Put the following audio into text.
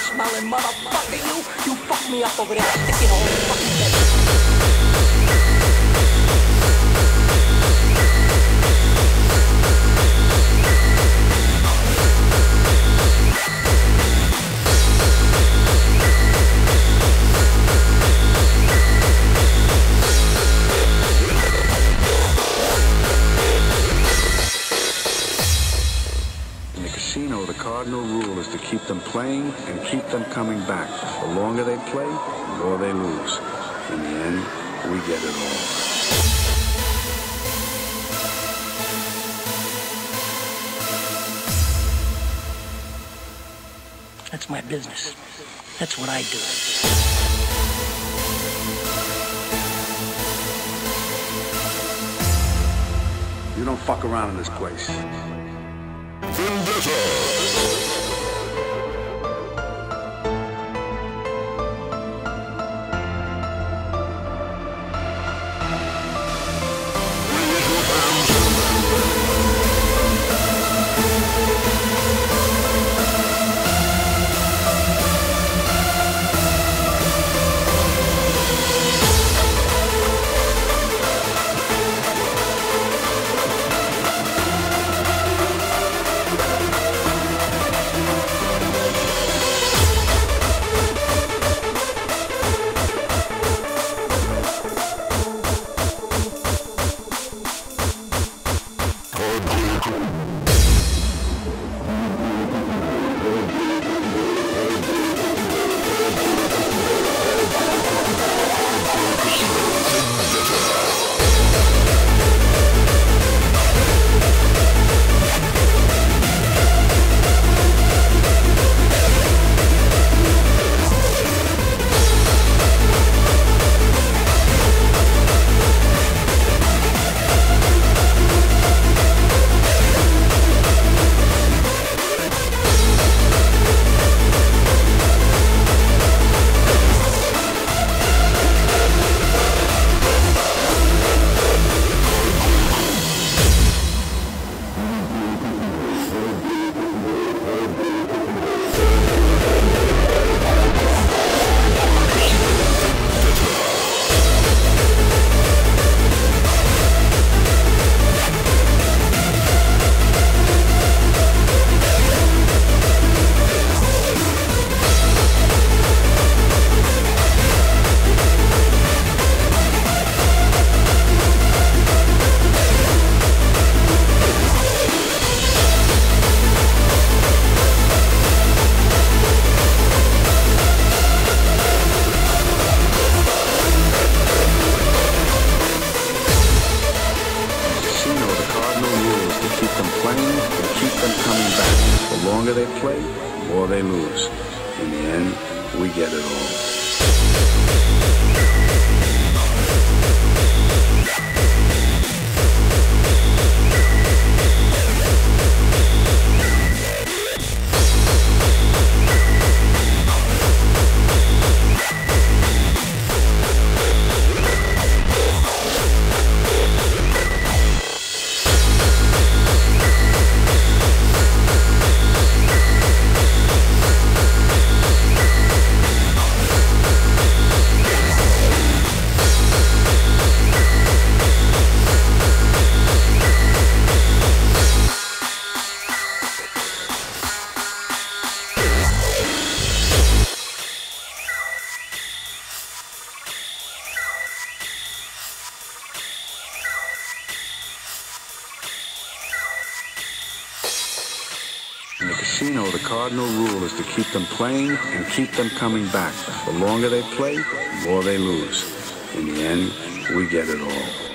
smelling motherfucker. You, you fuck me up over there. Stick your whole fucking cardinal rule is to keep them playing and keep them coming back. The longer they play, the more they lose. In the end, we get it all. That's my business. That's what I do. You don't fuck around in this place. casino, playing and keep them coming back. The longer they play, the more they lose. In the end, we get it all. In the casino, the cardinal rule is to keep them playing and keep them coming back. The longer they play, the more they lose. In the end, we get it all.